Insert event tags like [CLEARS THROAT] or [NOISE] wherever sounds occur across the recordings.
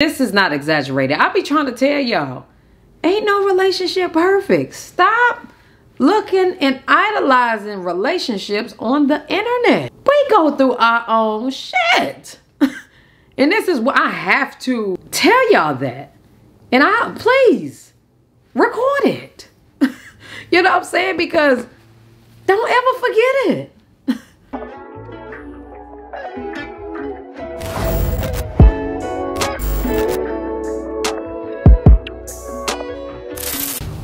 This is not exaggerated. I be trying to tell y'all, ain't no relationship perfect. Stop looking and idolizing relationships on the internet. We go through our own shit. [LAUGHS] and this is what I have to tell y'all that. And I, please, record it. [LAUGHS] you know what I'm saying? Because don't ever forget it.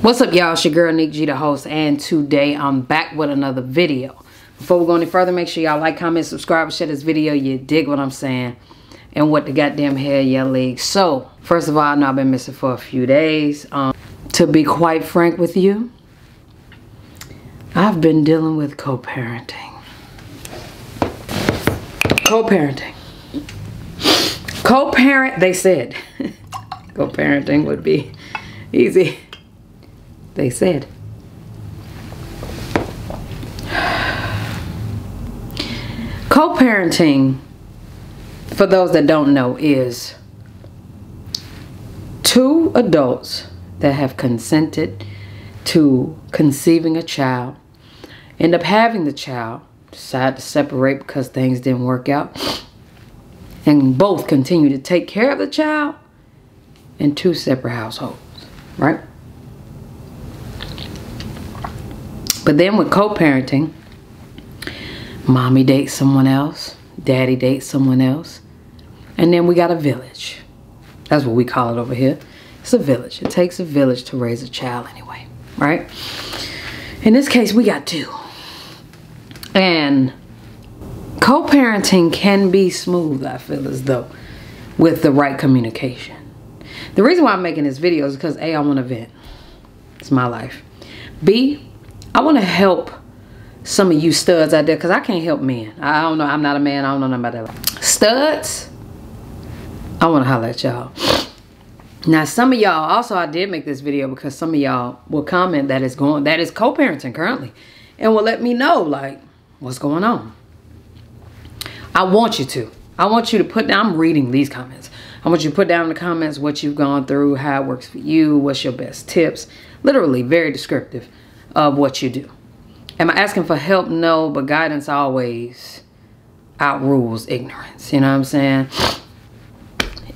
What's up, y'all? It's your girl, Nick G, the host, and today I'm back with another video. Before we go any further, make sure y'all like, comment, subscribe, share this video. You dig what I'm saying and what the goddamn hell y'all league. So, first of all, I know I've been missing for a few days. Um, to be quite frank with you, I've been dealing with co-parenting. Co-parenting. Co-parent, they said. [LAUGHS] co-parenting would be easy they said. Co-parenting, for those that don't know, is two adults that have consented to conceiving a child, end up having the child, decide to separate because things didn't work out, and both continue to take care of the child in two separate households, right? But then with co-parenting, mommy dates someone else, daddy dates someone else, and then we got a village. That's what we call it over here. It's a village. It takes a village to raise a child anyway, right? In this case, we got two. And co-parenting can be smooth, I feel as though, with the right communication. The reason why I'm making this video is because A, I want to vent. It's my life. B, I want to help some of you studs out there because I can't help men. I don't know. I'm not a man. I don't know nothing about that. Studs, I want to holler at y'all. Now, some of y'all, also I did make this video because some of y'all will comment that is going, that is co-parenting currently. And will let me know, like, what's going on. I want you to. I want you to put down, I'm reading these comments. I want you to put down in the comments what you've gone through, how it works for you, what's your best tips. Literally, very descriptive of what you do. Am I asking for help? No, but guidance always outrules ignorance. You know what I'm saying?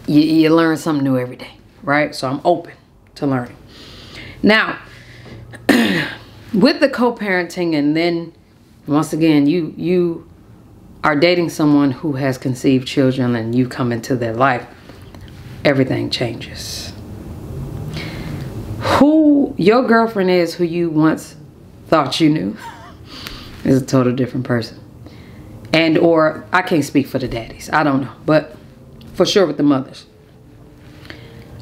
You, you learn something new every day, right? So I'm open to learning. Now, [CLEARS THROAT] with the co-parenting and then once again, you you are dating someone who has conceived children and you come into their life, everything changes who your girlfriend is who you once thought you knew is a total different person. And or I can't speak for the daddies. I don't know. But for sure with the mothers.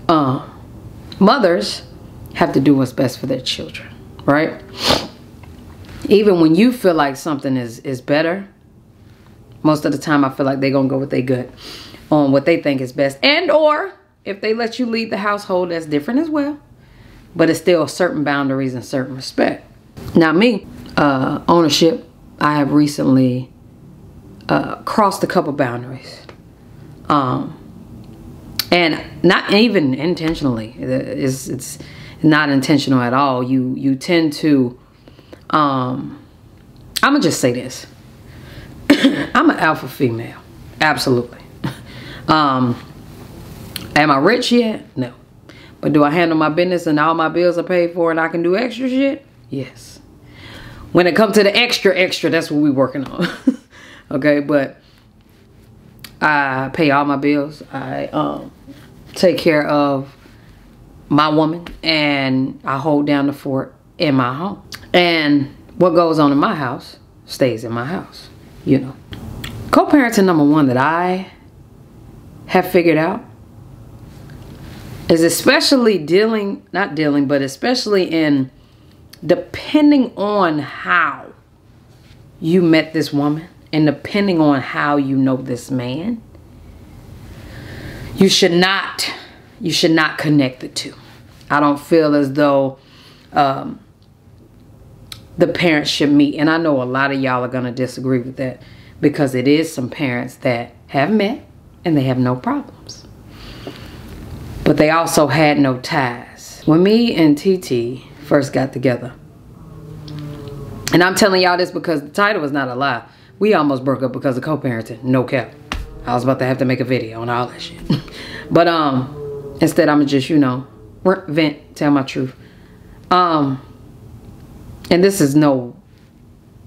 Uh, mothers have to do what's best for their children, right? Even when you feel like something is, is better, most of the time I feel like they're going to go with their gut on what they think is best. And or if they let you lead the household, that's different as well but it's still certain boundaries and certain respect. Now me, uh, ownership, I have recently uh, crossed a couple boundaries. Um, and not even intentionally. It's, it's not intentional at all. You, you tend to, um, I'm gonna just say this. [CLEARS THROAT] I'm an alpha female, absolutely. [LAUGHS] Um, am I rich yet? No. But do I handle my business and all my bills are paid for and I can do extra shit? Yes. When it comes to the extra extra, that's what we working on. [LAUGHS] okay, but I pay all my bills. I um, take care of my woman and I hold down the fort in my home. And what goes on in my house stays in my house, you know. Co-parenting number one that I have figured out is especially dealing, not dealing, but especially in depending on how you met this woman and depending on how you know this man, you should not, you should not connect the two. I don't feel as though um, the parents should meet. And I know a lot of y'all are going to disagree with that because it is some parents that have met and they have no problems. But they also had no ties. When me and Titi first got together, and I'm telling y'all this because the title was not a lie. We almost broke up because of co-parenting. No cap. I was about to have to make a video on all that shit. [LAUGHS] but um, instead I'm just, you know, vent, tell my truth. Um, and this is no,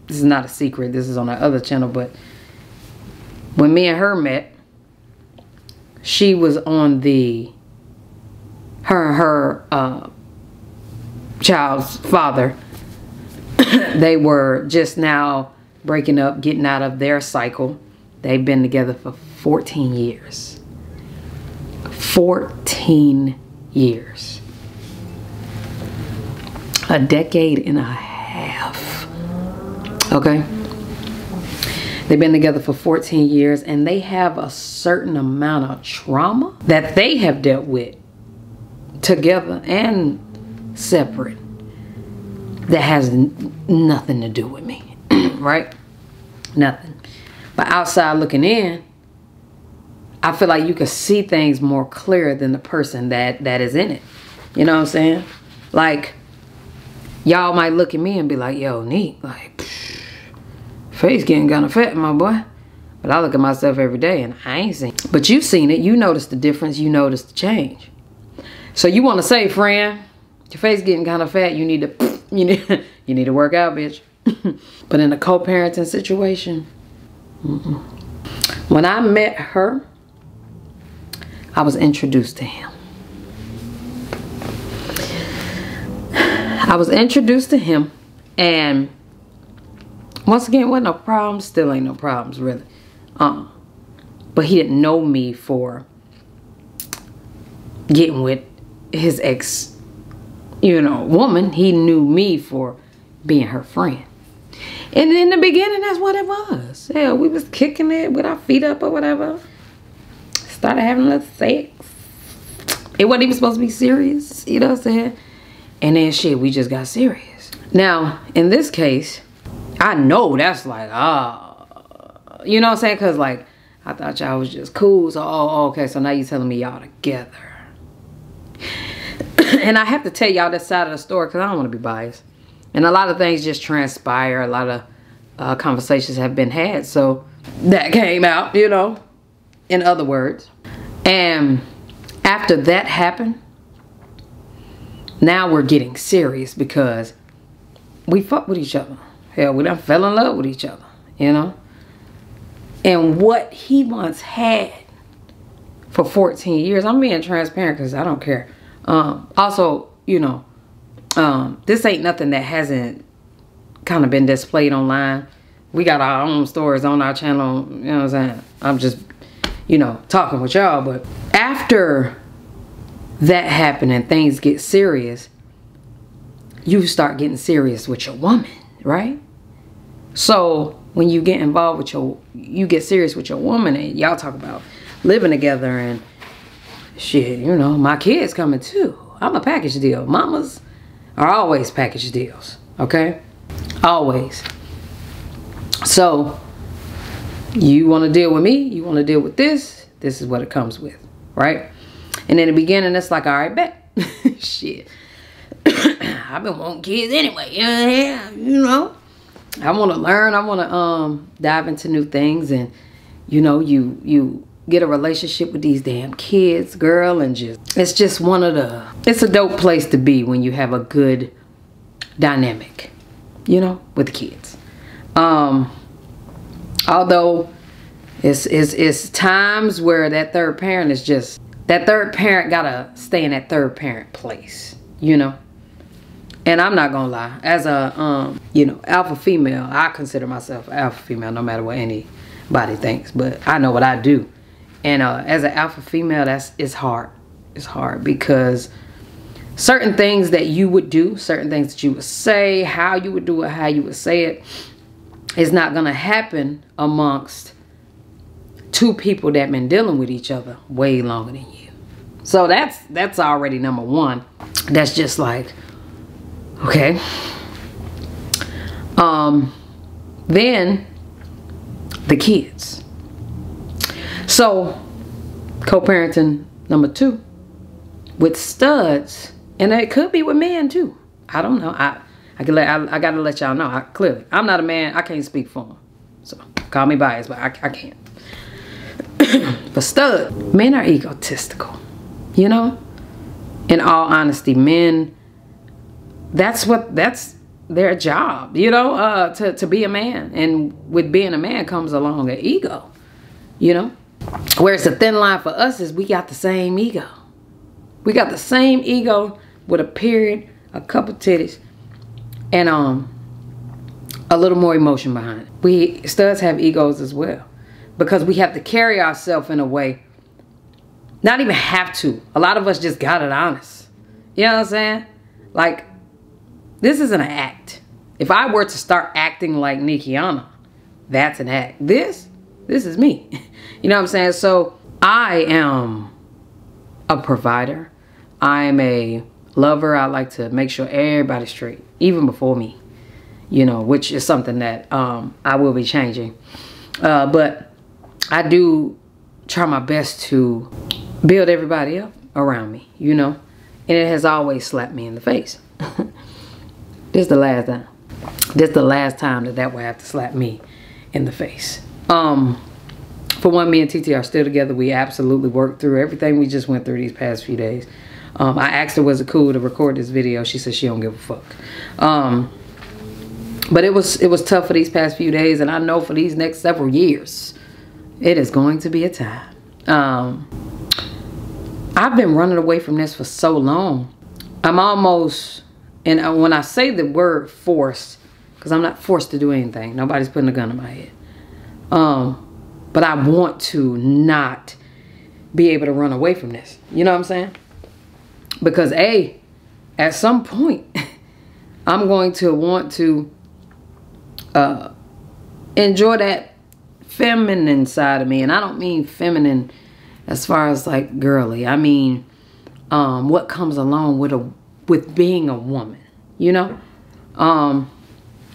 this is not a secret. This is on our other channel. But when me and her met, she was on the, her her uh, child's father. [COUGHS] they were just now breaking up, getting out of their cycle. They've been together for 14 years. 14 years. A decade and a half. Okay? They've been together for 14 years and they have a certain amount of trauma that they have dealt with together and separate that has nothing to do with me, [CLEARS THROAT] right? Nothing. But outside looking in, I feel like you can see things more clear than the person that that is in it. You know what I'm saying? Like y'all might look at me and be like, "Yo, neat." Like face getting kind of fat, my boy. But I look at myself every day and I ain't seen. But you've seen it. You notice the difference. You notice the change. So you want to say, friend, your face getting kind of fat. You need to, [LAUGHS] you need, you need to work out, bitch. [LAUGHS] but in a co-parenting situation, mm -mm. when I met her, I was introduced to him. I was introduced to him and once again, wasn't no problems, still ain't no problems really. Um, but he didn't know me for getting with his ex, you know, woman. He knew me for being her friend. And in the beginning, that's what it was. Yeah, we was kicking it with our feet up or whatever started having a little sex. It wasn't even supposed to be serious, you know what I'm saying? And then shit, we just got serious. Now, in this case, I know that's like, ah, uh, you know what I'm saying? Cause like, I thought y'all was just cool. So, oh, okay, so now you telling me y'all together. [COUGHS] and I have to tell y'all this side of the story because I don't want to be biased. And a lot of things just transpire. A lot of uh, conversations have been had. So that came out, you know in other words. And after that happened, now we're getting serious because we fuck with each other. Hell, we done fell in love with each other, you know? And what he once had for 14 years, I'm being transparent because I don't care. Um, also, you know, um, this ain't nothing that hasn't kind of been displayed online. We got our own stories on our channel, you know what I'm saying? I'm just you know, talking with y'all. But after that happened and things get serious, you start getting serious with your woman, right? So when you get involved with your, you get serious with your woman and y'all talk about living together and shit, you know, my kids coming too. I'm a package deal. Mamas are always package deals, okay? Always. So you want to deal with me, you want to deal with this, this is what it comes with, right? And in the beginning, it's like, all right, bet. [LAUGHS] Shit. [CLEARS THROAT] I've been wanting kids anyway. Yeah, you know. I want to learn. I want to um dive into new things and you know, you you get a relationship with these damn kids, girl, and just it's just one of the it's a dope place to be when you have a good dynamic, you know, with the kids. Um although it's, it's, it's times where that third parent is just, that third parent gotta stay in that third parent place, you know? And I'm not gonna lie, as a, um, you know, alpha female, I consider myself alpha female no matter what anybody thinks, but I know what I do. And uh, as an alpha female, that's, it's hard. It's hard because certain things that you would do, certain things that you would say, how you would do it, how you would say it, is not going to happen amongst two people that been dealing with each other way longer than you. So that's that's already number one. That's just like, okay. Um, then the kids. So co-parenting number two with studs, and it could be with men too. I don't know. I I can let I, I gotta let y'all know. I, clearly, I'm not a man. I can't speak for them. So call me biased, but I, I can't. [COUGHS] but stud, men are egotistical. You know. In all honesty, men. That's what that's their job. You know, uh, to to be a man, and with being a man comes along an ego. You know. Whereas the thin line for us is we got the same ego. We got the same ego with a period, a couple titties, and um a little more emotion behind it. We studs have egos as well. Because we have to carry ourselves in a way. Not even have to. A lot of us just got it honest. You know what I'm saying? Like, this isn't an act. If I were to start acting like Nikiana, that's an act. This, this is me. [LAUGHS] You know what I'm saying? So I am a provider. I'm a lover. I like to make sure everybody's straight, even before me. You know, which is something that um, I will be changing. Uh, but I do try my best to build everybody up around me, you know. And it has always slapped me in the face. [LAUGHS] this is the last time. This is the last time that that will have to slap me in the face. Um, for one, me and Titi are still together. We absolutely worked through everything we just went through these past few days. Um, I asked her, was it cool to record this video? She said she don't give a fuck. Um, but it was it was tough for these past few days, and I know for these next several years, it is going to be a time. Um, I've been running away from this for so long. I'm almost, and when I say the word forced, because I'm not forced to do anything. Nobody's putting a gun in my head. Um, but I want to not be able to run away from this. You know what I'm saying? Because A, at some point, [LAUGHS] I'm going to want to uh, enjoy that feminine side of me. And I don't mean feminine as far as like girly. I mean um, what comes along with a with being a woman. You know? Um,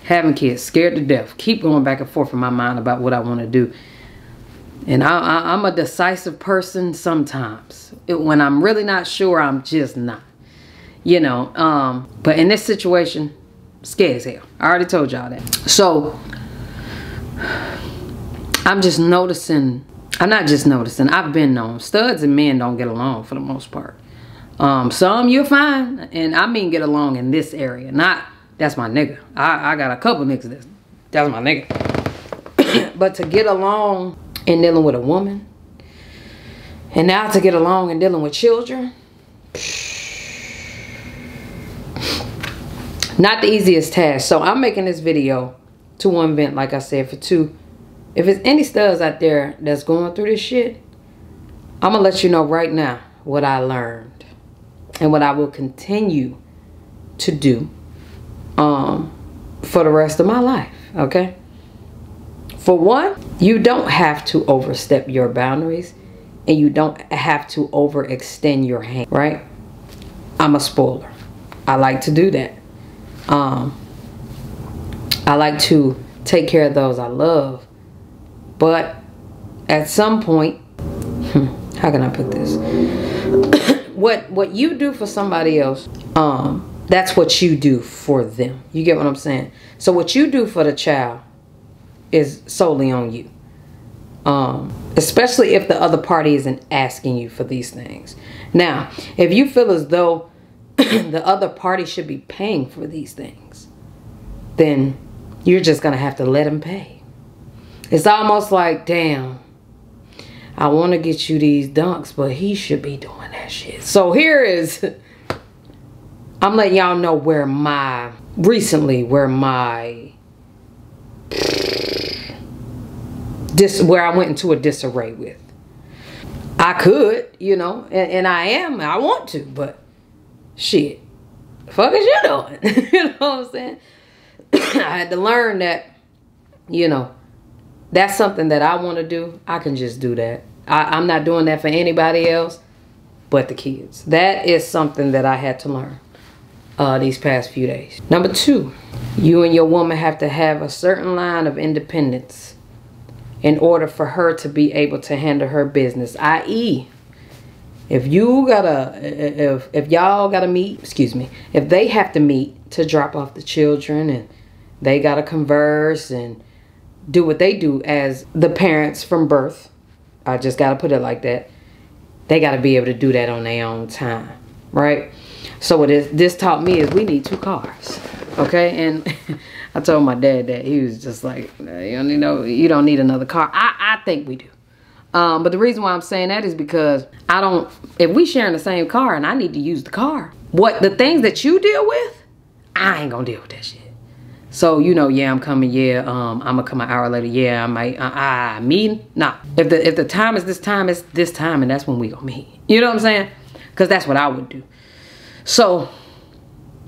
having kids, scared to death. Keep going back and forth in my mind about what I want to do. And I, am a decisive person sometimes. It, when I'm really not sure, I'm just not. You know, um, but in this situation, scared as hell. I already told y'all that. So, I'm just noticing, I'm not just noticing, I've been known. Studs and men don't get along for the most part. Um, some you're fine, and I mean get along in this area. Not, that's my nigga. I, I got a couple niggas that's, that's my nigga. [COUGHS] but to get along and dealing with a woman. And now to get along and dealing with children. Not the easiest task. So I'm making this video to one vent, like I said, for two. If it's any studs out there that's going through this shit, I'm going to let you know right now what I learned. And what I will continue to do um, for the rest of my life. Okay? For one, you don't have to overstep your boundaries and you don't have to overextend your hand, right? I'm a spoiler. I like to do that. Um, I like to take care of those I love. But at some point, how can I put this? [COUGHS] what what you do for somebody else, um, that's what you do for them. You get what I'm saying? So what you do for the child, is solely on you. Um, especially if the other party isn't asking you for these things. Now, if you feel as though [CLEARS THROAT] the other party should be paying for these things, then you're just going to have to let them pay. It's almost like, damn, I want to get you these dunks, but he should be doing that shit. So here is, [LAUGHS] I'm letting y'all know where my, recently, where my dis where I went into a disarray with. I could, you know, and, and I am, I want to, but shit, fuck is you doing? [LAUGHS] you know what I'm saying? [CLEARS THROAT] I had to learn that, you know, that's something that I want to do. I can just do that. I, I'm not doing that for anybody else but the kids. That is something that I had to learn uh, these past few days. Number two, you and your woman have to have a certain line of independence in order for her to be able to handle her business, i.e., If you gotta, if if y'all gotta meet, excuse me, if they have to meet to drop off the children and they gotta converse and do what they do as the parents from birth, I just gotta put it like that. They gotta be able to do that on their own time, right? So what is this taught me is we need two cars, okay? And [LAUGHS] I told my dad that he was just like, you no, you don't need another car. I I think we do. Um, but the reason why I'm saying that is because I don't, if we sharing the same car and I need to use the car, what the things that you deal with, I ain't gonna deal with that shit. So, you know, yeah, I'm coming, yeah, um, I'm gonna come an hour later, yeah, I might, uh, I, me, nah. If the, if the time is this time, it's this time and that's when we gonna meet. You know what I'm saying? Cause that's what I would do. So,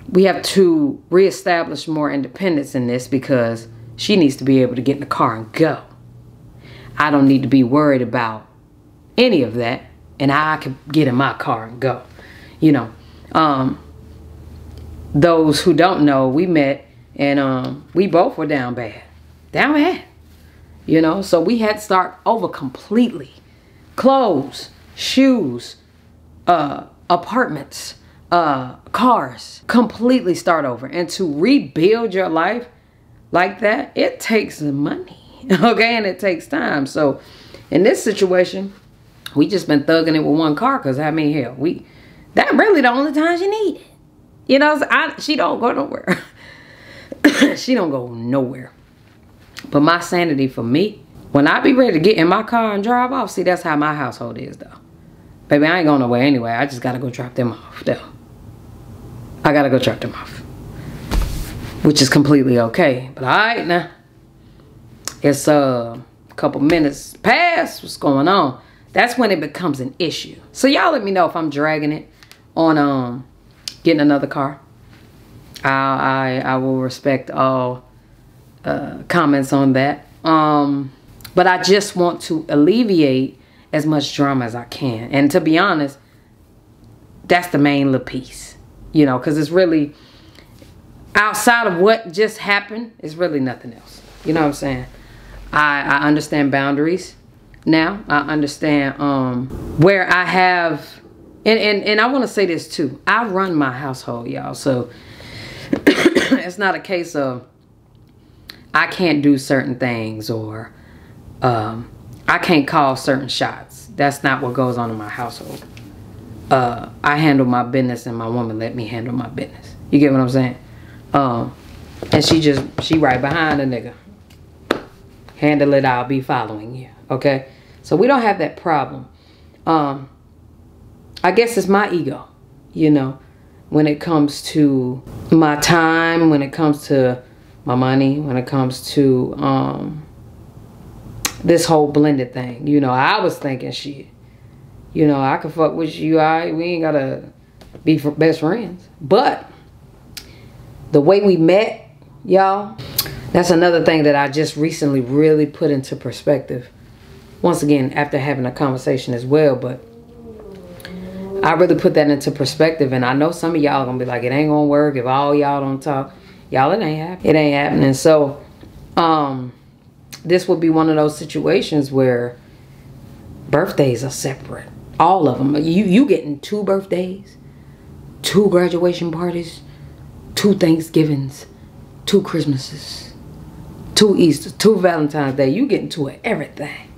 we have to reestablish more independence in this because she needs to be able to get in the car and go. I don't need to be worried about any of that. And I can get in my car and go. You know, um, those who don't know, we met and um, we both were down bad. Down bad. You know, so we had to start over completely. Clothes, shoes, uh, apartments, uh, cars, completely start over. And to rebuild your life like that, it takes money. [LAUGHS] okay? And it takes time. So in this situation we just been thugging it with one car because i mean hell we that really the only time she need it. You know I, she don't go nowhere. [COUGHS] She don't go nowhere. But my sanity for me when i be ready to get in my car and drive off see that's how my household is though. Baby i ain't going nowhere anyway. I just gotta go drop them off though i gotta go drop them off which is completely okay but all right now it's uh, a couple minutes past what's going on, that's when it becomes an issue. So y'all let me know if I'm dragging it on um getting another car. I I, I will respect all uh, comments on that. Um, but I just want to alleviate as much drama as I can. And to be honest, that's the main little piece, you know, because it's really outside of what just happened, it's really nothing else. You know what I'm saying? I, I understand boundaries now. I understand um, where I have, and, and, and I want to say this too. I run my household, y'all. So [COUGHS] it's not a case of I can't do certain things or um, I can't call certain shots. That's not what goes on in my household. Uh, I handle my business and my woman let me handle my business. You get what I'm saying? Um, and she just, she right behind the nigga handle it, I'll be following you. Okay? So we don't have that problem. Um, I guess it's my ego, you know, when it comes to my time, when it comes to my money, when it comes to um, this whole blended thing. You know, I was thinking shit. You know, I could fuck with you. I we ain't gotta be best friends. But the way we met, y'all, that's another thing that I just recently really put into perspective. Once again, after having a conversation as well, but I really put that into perspective. And I know some of y'all gonna be like, it ain't gonna work if all y'all don't talk. Y'all, it ain't happening. It ain't happening. So, um, this would be one of those situations where birthdays are separate. All of them. You you getting two birthdays, two graduation parties, two Thanksgivings, two Christmases two Easter, two Valentine's Day. You getting into it, everything.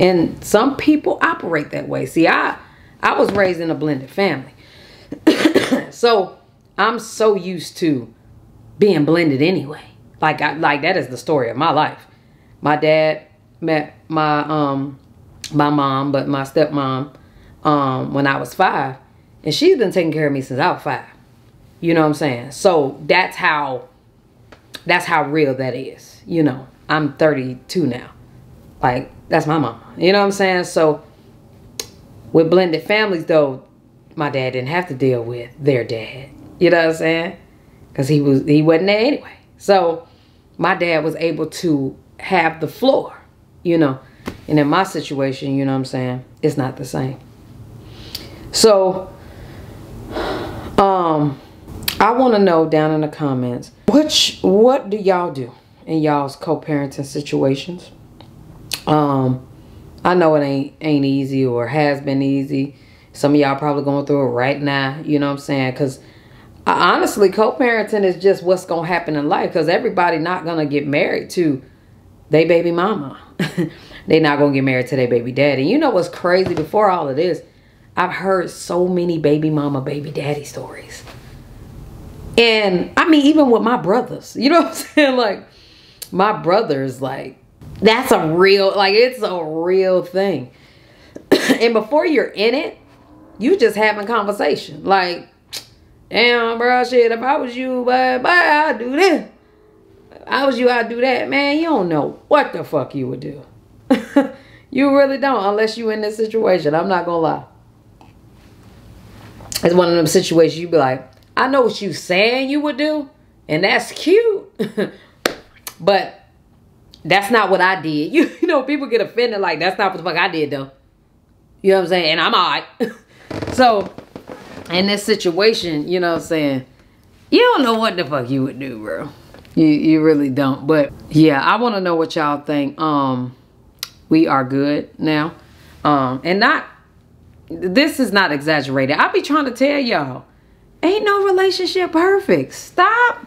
And some people operate that way. See, I I was raised in a blended family. [COUGHS] so I'm so used to being blended anyway. Like I like that is the story of my life. My dad met my um my mom, but my stepmom um when I was five. And she's been taking care of me since I was five. You know what I'm saying? So that's how that's how real that is you know, I'm 32 now. Like, that's my mama. You know what I'm saying? So, with blended families, though, my dad didn't have to deal with their dad. You know what I'm saying? Because he was he wasn't there anyway. So, my dad was able to have the floor, you know. And in my situation, you know what I'm saying, it's not the same. So, um, I want to know down in the comments, which what do y'all do? in y'all's co-parenting situations. Um, I know it ain't ain't easy or has been easy. Some of y'all probably going through it right now. You know what I'm saying? Because honestly, co-parenting is just what's going to happen in life. Because everybody not going to get married to their baby mama. [LAUGHS] they not going to get married to their baby daddy. You know what's crazy? Before all of this, I've heard so many baby mama, baby daddy stories. And I mean, even with my brothers, [LAUGHS] you know what I'm saying? Like, my brothers, like, that's a real, like, it's a real thing. [COUGHS] and before you're in it, you just having a conversation. Like, damn, bro, shit, if I was you, bye, bye, I'd do this. I was you, I'd do that. Man, you don't know what the fuck you would do. [LAUGHS] you really don't, unless you in this situation. I'm not gonna lie. It's one of them situations you be like, I know what you saying you would do, and that's cute. [LAUGHS] but that's not what I did. You, [LAUGHS] you know, people get offended like that's not what the fuck I did though. You know what I'm saying? And I'm alright. [LAUGHS] so in this situation, you know what I'm saying, you don't know what the fuck you would do, bro. You you really don't. But yeah, I want to know what y'all think. Um we are good now. Um and not this is not exaggerated. I be trying to tell y'all Ain't no relationship perfect. Stop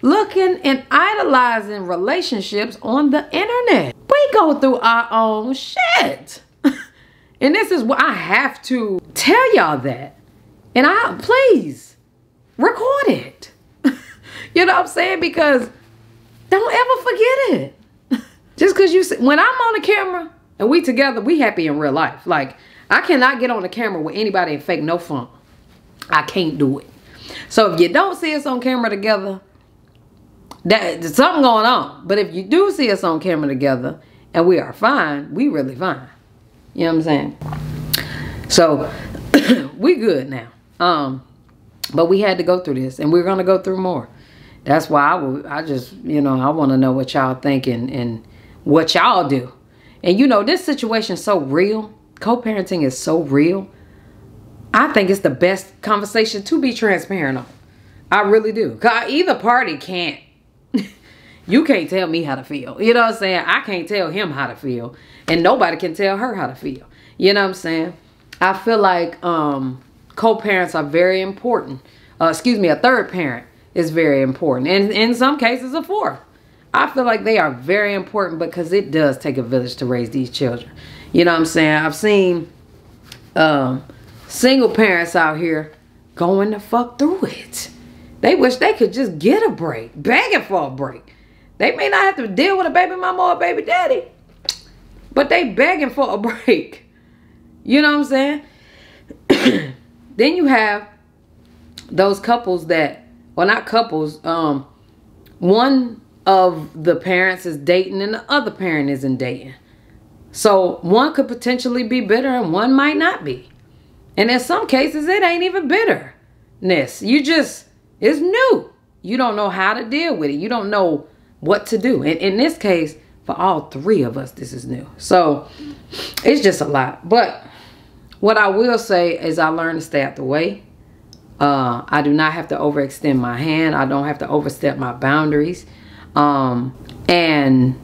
looking and idolizing relationships on the internet. We go through our own shit. [LAUGHS] and this is what I have to tell y'all that. And I, please, record it. [LAUGHS] you know what I'm saying? Because don't ever forget it. [LAUGHS] Just because you, see when I'm on the camera and we together, we happy in real life. Like, I cannot get on the camera with anybody and fake no fun. I can't do it. So if you don't see us on camera together, that there's something going on. But if you do see us on camera together and we are fine, we really fine. You know what I'm saying? So [CLEARS THROAT] we good now. Um, but we had to go through this and we're gonna go through more. That's why I will I just, you know, I wanna know what y'all think and, and what y'all do. And you know, this situation is so real. Co-parenting is so real I think it's the best conversation to be transparent on. I really do. Cause either party can't. [LAUGHS] you can't tell me how to feel. You know what I'm saying? I can't tell him how to feel. And nobody can tell her how to feel. You know what I'm saying? I feel like um, co-parents are very important. Uh, excuse me, a third parent is very important. And in some cases, a fourth. I feel like they are very important because it does take a village to raise these children. You know what I'm saying? I've seen um, single parents out here going the fuck through it. They wish they could just get a break, begging for a break. They may not have to deal with a baby mama or a baby daddy, but they begging for a [LAUGHS] break. You know what I'm saying? [CLEARS THROAT] then you have those couples that, well, not couples, um, one of the parents is dating and the other parent isn't dating. So one could potentially be bitter and one might not be. And in some cases, it ain't even bitterness. You just, it's new. You don't know how to deal with it. You don't know what to do. And in this case, for all three of us, this is new. So it's just a lot. But what I will say is I learned to stay out the way. Uh, I do not have to overextend my hand. I don't have to overstep my boundaries. Um, and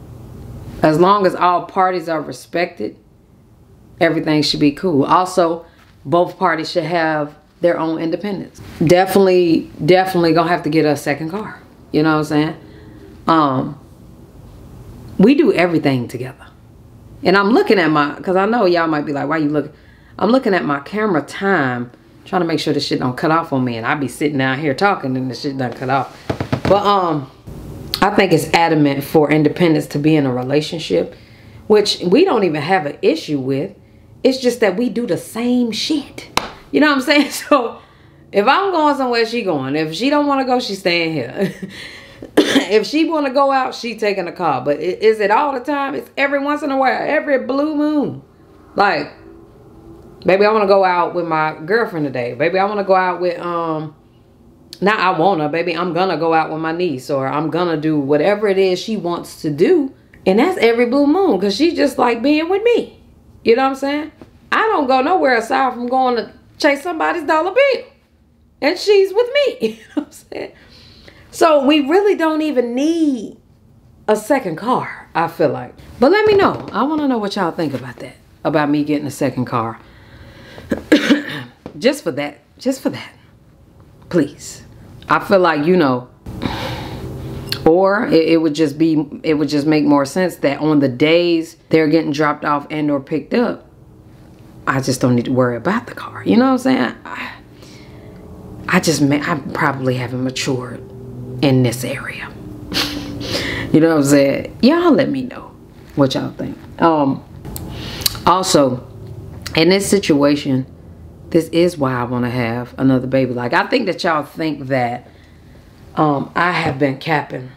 as long as all parties are respected, everything should be cool. Also, both parties should have their own independence. Definitely, definitely gonna have to get a second car. You know what I'm saying? Um, we do everything together. And I'm looking at my, cause I know y'all might be like, why you look? I'm looking at my camera time, trying to make sure this shit don't cut off on me. And I be sitting down here talking and this shit doesn't cut off. But um, I think it's adamant for independence to be in a relationship, which we don't even have an issue with it's just that we do the same shit. You know what I'm saying? [LAUGHS] So if I'm going somewhere, she going. If she don't want to go, she staying here. [COUGHS] if she want to go out, she taking a car. But is it all the time? It's every once in a while, every blue moon. Like, maybe I want to go out with my girlfriend today. Maybe I want to go out with, um, not I want to, baby, I'm to go out with my niece or I'm to do whatever it is she wants to do. And that's every blue moon because she just like being with me. You know what I'm saying? I don't go nowhere aside from going to chase somebody's dollar bill. And she's with me. [LAUGHS] You know what I'm saying? So we really don't even need a second car, I feel like. But let me know. I want to know what y'all think about that. About me getting a second car. [COUGHS] just for that, just for that, please. I feel like, you know, or it, it, would just be, it would just make more sense that on the days they're getting dropped off and or picked up, I just don't need to worry about the car. You know what I'm saying? I, I just, I probably haven't matured in this area. [LAUGHS] you know what I'm saying? Y'all let me know what y'all think. Um, also, in this situation, this is why I want to have another baby. Like, I think that y'all think that um, I have been capping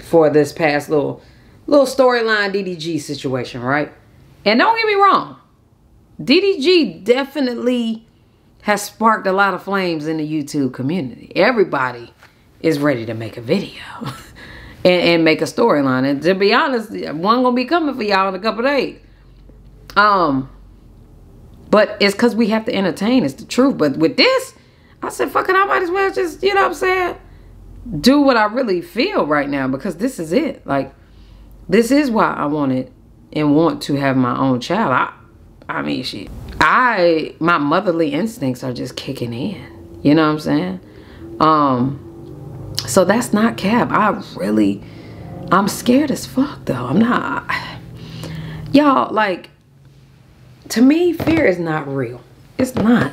for this past little little storyline DDG situation, right? And don't get me wrong, DDG definitely has sparked a lot of flames in the YouTube community. Everybody is ready to make a video [LAUGHS] and, and, make a storyline. And to be honest, one gonna be coming for y'all in a couple days. Um, but it's because we have to entertain. It's the truth. But with this, I said, fuck it, I might as well just, you know what I'm saying? Do what I really feel right now because this is it. Like, this is why I wanted and want to have my own child. I, I mean, shit. I, my motherly instincts are just kicking in. You know what I'm saying? Um, so that's not cap. I really, I'm scared as fuck though. I'm not, y'all, like, to me, fear is not real. It's not.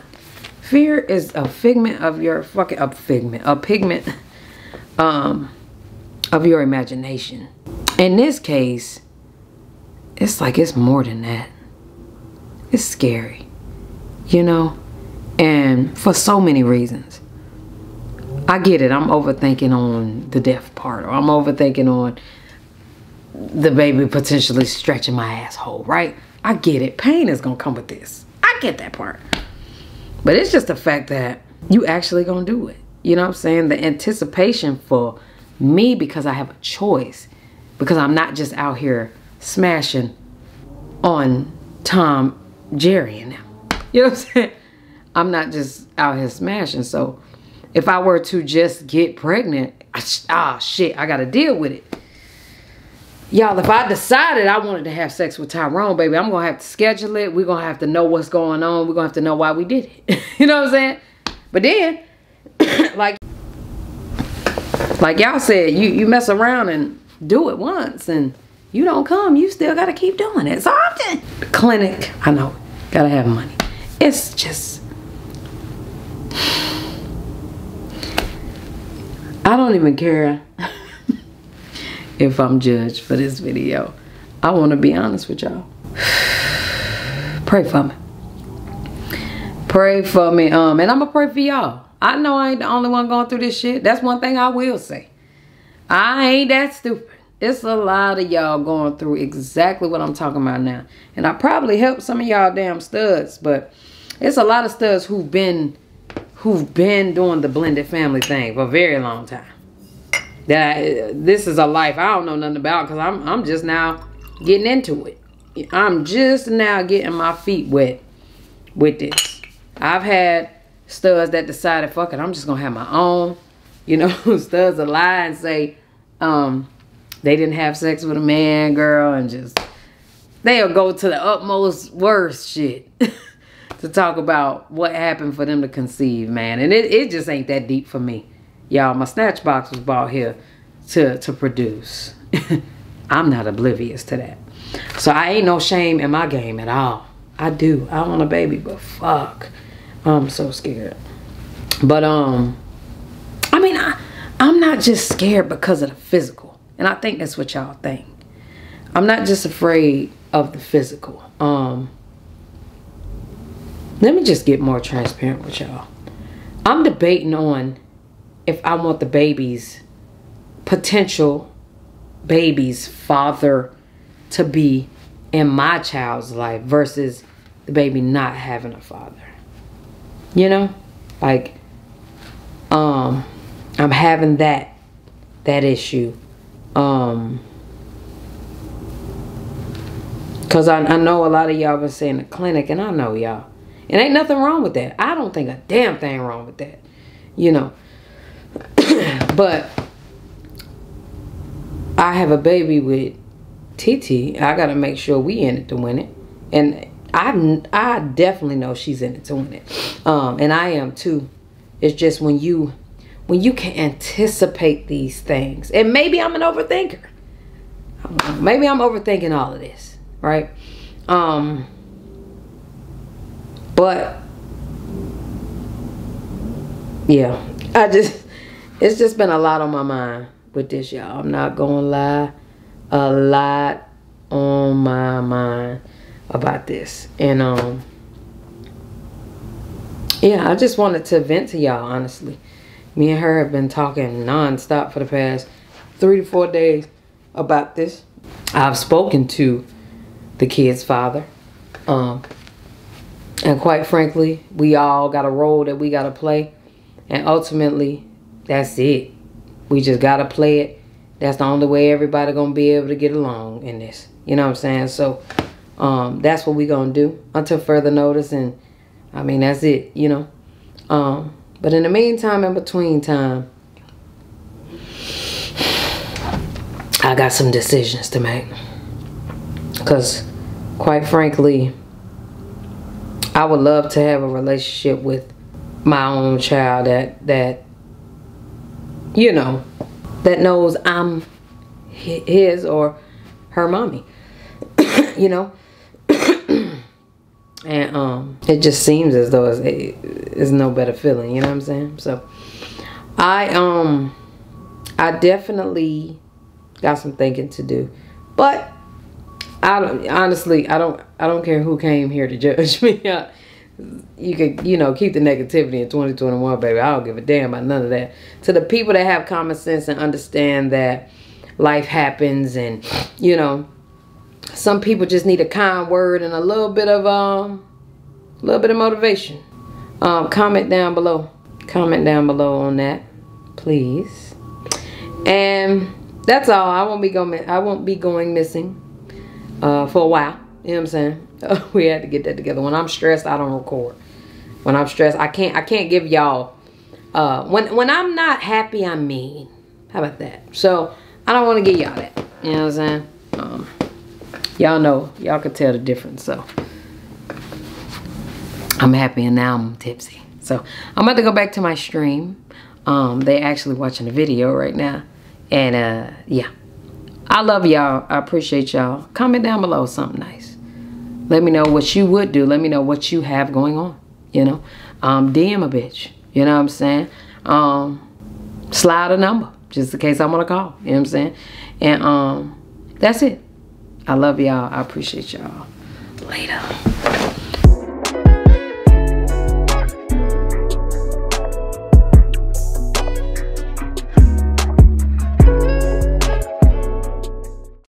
Fear is a figment of your fucking a figment, a pigment um of your imagination. In this case, it's like it's more than that. It's scary. You know? And for so many reasons. I get it. I'm overthinking on the death part, or I'm overthinking on the baby potentially stretching my asshole, right? I get it. Pain is going to come with this. I get that part. But it's just the fact that you actually going to do it. You know what I'm saying? The anticipation for me because I have a choice. Because I'm not just out here smashing on Tom, Jerry, and them. You know what I'm saying? I'm not just out here smashing. So if I were to just get pregnant, ah, shit, I got to deal with it. Y'all, if I decided I wanted to have sex with Tyrone, baby, I'm going to have to schedule it. We're going to have to know what's going on. We're going to have to know why we did it. [LAUGHS] you know what I'm saying? But then, [COUGHS] like, like y'all said, you, you mess around and do it once and you don't come, you still got to keep doing it. So I'm clinic, I know, got to have money. It's just, I don't even care [LAUGHS] if I'm judged for this video. I want to be honest with y'all. [SIGHS] pray for me. Pray for me. Um, and I'm going to pray for y'all. I know I ain't the only one going through this shit. That's one thing I will say. I ain't that stupid. It's a lot of y'all going through exactly what I'm talking about now. And I probably helped some of y'all damn studs, but it's a lot of studs who've been who've been doing the blended family thing for a very long time that this is a life I don't know nothing about because I'm I'm just now getting into it. I'm just now getting my feet wet with this. I've had studs that decided, fuck it, I'm just gonna have my own. You know, [LAUGHS] studs a lie and say, um, they didn't have sex with a man, girl, and just they'll go to the utmost worst shit [LAUGHS] to talk about what happened for them to conceive, man. And it, it just ain't that deep for me. Y'all, my snatch box was bought here to, to produce. [LAUGHS] I'm not oblivious to that. So I ain't no shame in my game at all. I do. I want a baby, but fuck. I'm so scared. But um I mean I I'm not just scared because of the physical. And I think that's what y'all think. I'm not just afraid of the physical. Um let me just get more transparent with y'all. I'm debating on if I want the baby's potential baby's father to be in my child's life versus the baby not having a father. You know? Like um I'm having that that issue. Um Cause I, I know a lot of y'all been saying the clinic and I know y'all. And ain't nothing wrong with that. I don't think a damn thing wrong with that. You know. [COUGHS] but I have a baby with Titi. I got to make sure we in it to win it. And I I definitely know she's in it to win it, um, and I am too. It's just when you when you can anticipate these things, and maybe I'm an overthinker. Maybe I'm overthinking all of this, right? Um, but yeah, I just it's just been a lot on my mind with this, y'all. I'm not gonna lie, a lot on my mind about this. And um yeah, I just wanted to vent to y'all, honestly. Me and her have been talking nonstop for the past three to four days about this. I've spoken to the kid's father. Um, and quite frankly, we all got a role that we got to play. And ultimately, that's it. We just got to play it. That's the only way everybody to be able to get along in this. You know what I'm saying? So, um, that's what we gonna do until further notice, and I mean that's it, you know. Um, but in the meantime, in between time, I got some decisions to make. Cause, quite frankly, I would love to have a relationship with my own child that that you know that knows I'm his or her mommy. [COUGHS] you know, [COUGHS] and um, it just seems as though it's, it's no better feeling. You know what I'm saying? So, I um, I definitely got some thinking to do, but I don't honestly. I don't. I don't care who came here to judge [LAUGHS] me. You could, you know, keep the negativity in 2021, baby. I don't give a damn about none of that. To the people that have common sense and understand that life happens and, you know, some people just need a kind word and a little bit of um a little bit of motivation. Um comment down below. Comment down below on that please. And that's all. I won't be going i won't be going missing uh for a while you know what i'm saying? [LAUGHS] We had to get that together. When i'm stressed i don't record. When i'm stressed i can't i can't give y'all uh when when i'm not happy i'm mean. How about that? So i don't want to give y'all that. You know what i'm saying? Um y'all know y'all could tell the difference so. I'm happy and now i'm tipsy. So i'm about to go back to my stream. Um they actually watching the video right now. And uh yeah. I love y'all. I appreciate y'all. Comment down below something nice let me know what you would do let me know what you have going on you know um dm a bitch you know what i'm saying um slide a number just in case i'm gonna call you know what i'm saying and um that's it I love y'all. I appreciate y'all. Later.